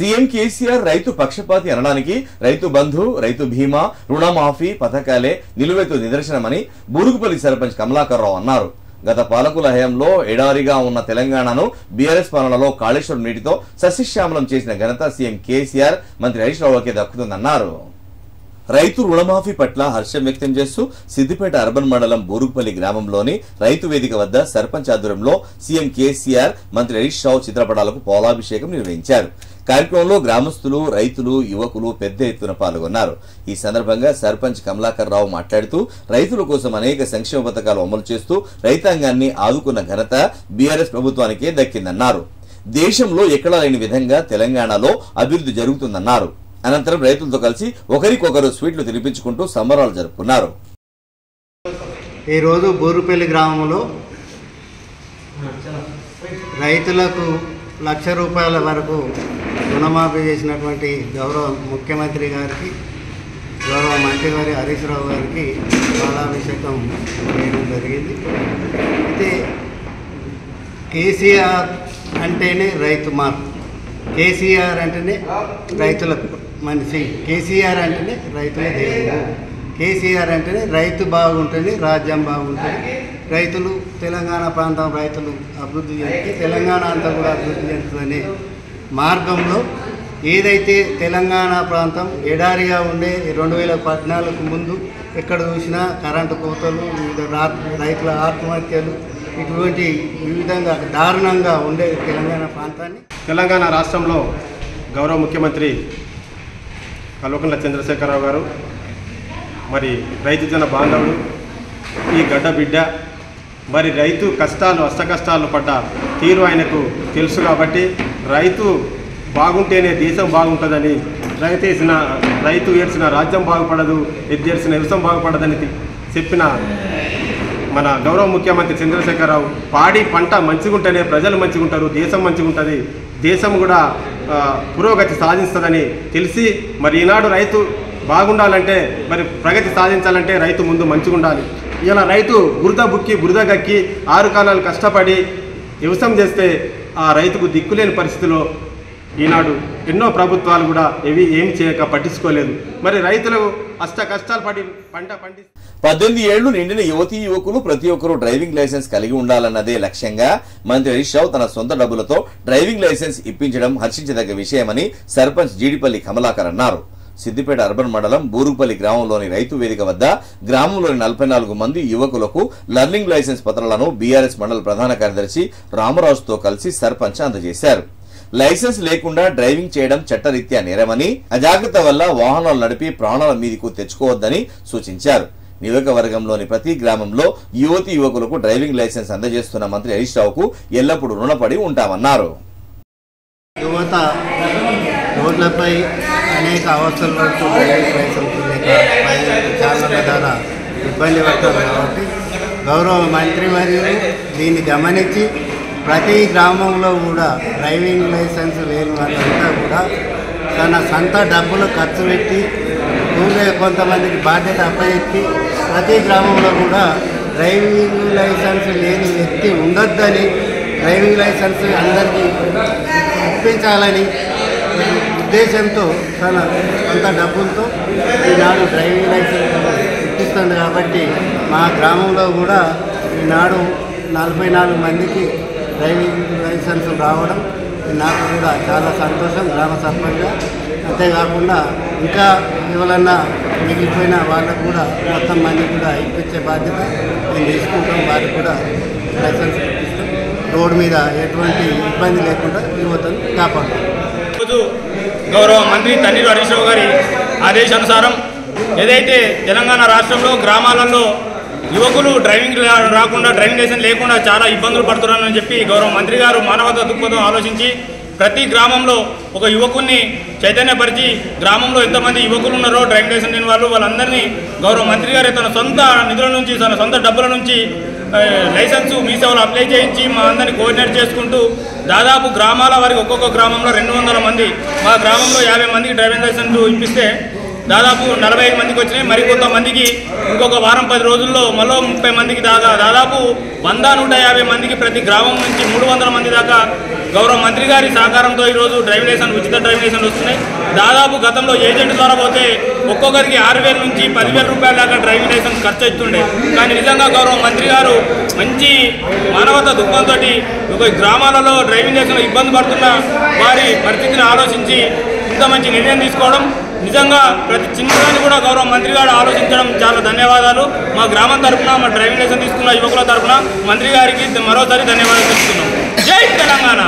CM KCR రైతు పక్షపాతి అనడానికి రైతు బంధు రైతు బీమా రుణమాఫీ పథకాలే నిలువెత్తు నిదర్శనమని బూరుగుపల్లి సర్పంచ్ కమలాకర్ రావు అన్నారు. గత పాలకుల హయాంలో ఎడారిగా ఉన్న తెలంగాణను బీఆర్ఎస్ పాలనలో కాళేశ్వరం నీటితో సస్యశ్యామలం చేసిన ఘనత సీఎం కేసీఆర్ మంత్రి హరీష్ రావుకే దక్కుతుందన్నారు. రైతు రుణమాఫీ పట్ల హర్షం వ్యక్తం చేస్తూ సిద్దిపేట అర్బన్ మండలం బూరుగుపల్లి గ్రామంలోని రైతు వేదిక వద్ద సర్పంచ్ ఆధ్వర్యంలో సీఎం కేసీఆర్ మంత్రి హరీష్ రావు చిత్రపటాలకు పోలాభిషేకం నిర్వహించారు. కార్యక్రమంలో గ్రామస్తులు రైతులు యువకులు పెద్ద ఎత్తున పాల్గొన్నారు. ఈ సందర్భంగా సర్పంచ్ కమలాకర్ రావు మాట్లాడుతూ రైతుల కోసం అనేక సంక్షేమ పథకాలు అమలు చేస్తూ రైతాంగాన్ని ఆదుకున్న ఘనత బీఆర్ఎస్ ప్రభుత్వానికే దక్కిందన్నారు. దేశంలో ఎక్కడా లేని విధంగా తెలంగాణలో అభివృద్ధి జరుగుతుందన్నారు. అనంతరం రైతులతో కలిసి ఒకరికొకరు స్వీట్లు తినిపించుకుంటూ సంబరాలు జరుపుకున్నారు. ఈరోజు బూరుపల్లి గ్రామంలో రైతులకు లక్ష రూపాయల వరకు రుణమాఫీ చేసినటువంటి గౌరవ ముఖ్యమంత్రి గారికి గౌరవ మంత్రి గారి హరీష్ రావు గారికి బాలాభిషేకం చేయడం జరిగింది. అయితే కేసీఆర్ అంటేనే రైతు మార్పు. కేసీఆర్ అంటేనే రైతులకు మనిషి. కేసీఆర్ అంటేనే రైతుల దేవుడు కేసీఆర్ అంటేనే రైతు బాగుంటుంది రాజ్యం బాగుంటుంది. రైతులు తెలంగాణ ప్రాంతం రైతులు అభివృద్ధి చెంది తెలంగాణ అంతా కూడా అభివృద్ధి చెందుతుందనే మార్గంలో ఏదైతే తెలంగాణ ప్రాంతం ఎడారిగా ఉండే రెండు వేల పద్నాలుగు ముందు ఎక్కడ చూసినా కరెంటు కోతలు వివిధ రైతుల ఆత్మహత్యలు ఇటువంటి వివిధంగా దారుణంగా ఉండే తెలంగాణ ప్రాంతాన్ని తెలంగాణ రాష్ట్రంలో గౌరవ ముఖ్యమంత్రి కల్వకుంట్ల చంద్రశేఖరరావు గారు మరి రైతు జన బాంధవుడు ఈ గడ్డ బిడ్డ మరి రైతు కష్టాలు అష్ట కష్టాలు పడ్డ తీరు ఆయనకు తెలుసు కాబట్టి రైతు బాగుంటేనే దేశం బాగుంటుందని రైతు వేసిన రైతు ఏడ్చిన రాజ్యం బాగుపడదు ఎద్దేసిన వ్యవసాయం బాగుపడదని చెప్పిన మన గౌరవ ముఖ్యమంత్రి చంద్రశేఖరరావు పాడి పంట మంచిగుంటేనే ప్రజలు మంచిగుంటారు దేశం మంచిగుంటుంది దేశం కూడా పురోగతి సాధిస్తుందని తెలిసి మరి ఈనాడు రైతు బాగుండాలంటే మరి ప్రగతి సాధించాలంటే రైతు ముందు మంచిగా ఉండాలి ఇలా రైతు బురద బుక్కి బురద గక్కి ఆరు కాలాలు కష్టపడి వ్యవసాయం చేస్తే ఆ రైతుకు దిక్కులేని పరిస్థితిలో ఈనాడు ఎన్నో ప్రభుత్వాలు కూడా ఏవి ఏం చేయక పట్టించుకోలేదు. మరి రైతులు అష్ట కష్టాలు పడి పంట పండి పద్దెనిమిది ఏళ్ళు నిండిన యువతీ యువకులు ప్రతి ఒక్కరూ డ్రైవింగ్ లైసెన్స్ కలిగి ఉండాలన్నదే లక్ష్యంగా మంత్రి హరీష్ రావు తన సొంత డబ్బులతో డ్రైవింగ్ లైసెన్స్ ఇప్పించడం హర్షించదగ్గ విషయమని సర్పంచ్ జీడిపల్లి కమలాకర్ అన్నారు. సిద్దిపేట అర్బన్ మండలం బూరుగుపల్లి గ్రామంలోని రైతు వేదిక వద్ద గ్రామంలోని నలభై నాలుగు మంది యువకులకు లర్నింగ్ లైసెన్స్ పత్రాలను బీఆర్ఎస్ మండల ప్రధాన కార్యదర్శి రామరాజుతో కలిసి సర్పంచ్ అందజేశారు. లైసెన్స్ లేకుండా డ్రైవింగ్ చేయడం చట్టరీత్యా నేరమని అజాగ్రత్త వల్ల వాహనాలు నడిపి ప్రాణాల మీదకు తెచ్చుకోవద్దని సూచించారు. నియోజకవర్గంలోని ప్రతి గ్రామంలో యువతి యువకులకు డ్రైవింగ్ లైసెన్స్ అందజేస్తున్న మంత్రి హరీష్ రావుకు ఎల్లప్పుడూ రుణపడి ఉంటామన్నారు. యువత రోడ్లపై అనేక అవస్థలు డ్రైవింగ్ లైసెన్స్ లేక ద్వారా ఇబ్బంది పడతారు కాబట్టి గౌరవ మంత్రి మరియు దీన్ని గమనించి ప్రతి గ్రామంలో కూడా డ్రైవింగ్ లైసెన్స్ లేని వాళ్ళంతా కూడా తన సొంత డబ్బులు ఖర్చు పెట్టి ఊళ్ళో కొంతమందికి బాధ్యత అప్పచెప్పి ప్రతి గ్రామంలో కూడా డ్రైవింగ్ లైసెన్స్ లేని వ్యక్తి ఉండొద్దని డ్రైవింగ్ లైసెన్స్ అందరికీ ఇప్పించాలని ఉద్దేశంతో తన సొంత డబ్బులతో ఈనాడు డ్రైవింగ్ లైసెన్స్ ఇప్పిస్తుంది కాబట్టి మా గ్రామంలో కూడా ఈనాడు నలభై నాలుగు మందికి డ్రైవింగ్ లైసెన్స్ రావడం నాకు కూడా చాలా సంతోషం గ్రామ సర్పంచ్గా అంతేకాకుండా ఇంకా ఎవరన్నా మిగిలిపోయిన వాళ్ళకు కూడా మొత్తం మంది కూడా ఇప్పించే బాధ్యత మేము తీసుకుంటాం వారికి కూడా లైసెన్స్ ఇప్పిస్తాం రోడ్డు మీద ఎటువంటి ఇబ్బంది లేకుండా యువతను కాపాడుతాం గౌరవ మంత్రి తన్నీరు హరీష్ రావు గారి ఆదేశానుసారం ఏదైతే తెలంగాణ రాష్ట్రంలో గ్రామాలలో యువకులు డ్రైవింగ్ రాకుండా డ్రైవింగ్ లైసెన్స్ లేకుండా చాలా ఇబ్బందులు పడుతున్నారని చెప్పి గౌరవ మంత్రి గారు మానవతా దృక్పథం ఆలోచించి ప్రతి గ్రామంలో ఒక యువకుని చైతన్యపరిచి గ్రామంలో ఎంతమంది యువకులు ఉన్నారో డ్రైవింగ్ లైసెన్స్ లేని వాళ్ళు వాళ్ళందరినీ గౌరవ మంత్రి గారు తన సొంత నిధుల నుంచి తన సొంత డబ్బుల నుంచి లైసెన్స్ మీ సేవలు అప్లై చేయించి మా అందరినీ కోఆర్డినేట్ చేసుకుంటూ దాదాపు గ్రామాల వారికి ఒక్కొక్క గ్రామంలో రెండు వందల మంది మా గ్రామంలో యాభై మందికి డ్రైవింగ్ లైసెన్స్ ఇప్పిస్తే దాదాపు నలభై ఐదు మందికి వచ్చినాయి. మరి కొంతమందికి ఇంకొక వారం పది రోజుల్లో మరో ముప్పై మందికి దాకా దాదాపు వంద నూట యాభై మందికి ప్రతి గ్రామం నుంచి మూడు వందల మంది దాకా గౌరవ మంత్రి గారి సహకారంతో ఈరోజు డ్రైవింగ్ లైసెన్స్ ఉచిత డ్రైవింగ్ లైసెన్స్ వస్తున్నాయి. దాదాపు గతంలో ఏజెంట్ ద్వారా పోతే ఒక్కొక్కరికి ఆరు వేల నుంచి పదివేల రూపాయల దాకా డ్రైవింగ్ లైసెన్స్ ఖర్చు అవుతుండే. కానీ నిజంగా గౌరవ మంత్రి గారు మంచి మానవత దుఃఖంతో ఒక గ్రామాలలో డ్రైవింగ్ లైసెన్స్ ఇబ్బంది పడుతున్న వారి పరిస్థితిని ఆలోచించి ఇంత మంచి నిర్ణయం తీసుకోవడం నిజంగా ప్రతి చిన్నదాన్ని కూడా గౌరవ మంత్రి గారు ఆలోచించడం చాలా ధన్యవాదాలు. మా గ్రామం తరఫున మా డ్రైవింగ్ లైసెన్స్ తీసుకున్న యువకుల తరఫున మంత్రి గారికి మరోసారి ధన్యవాదాలు తెలుపుతున్నాం. జై తెలంగాణ!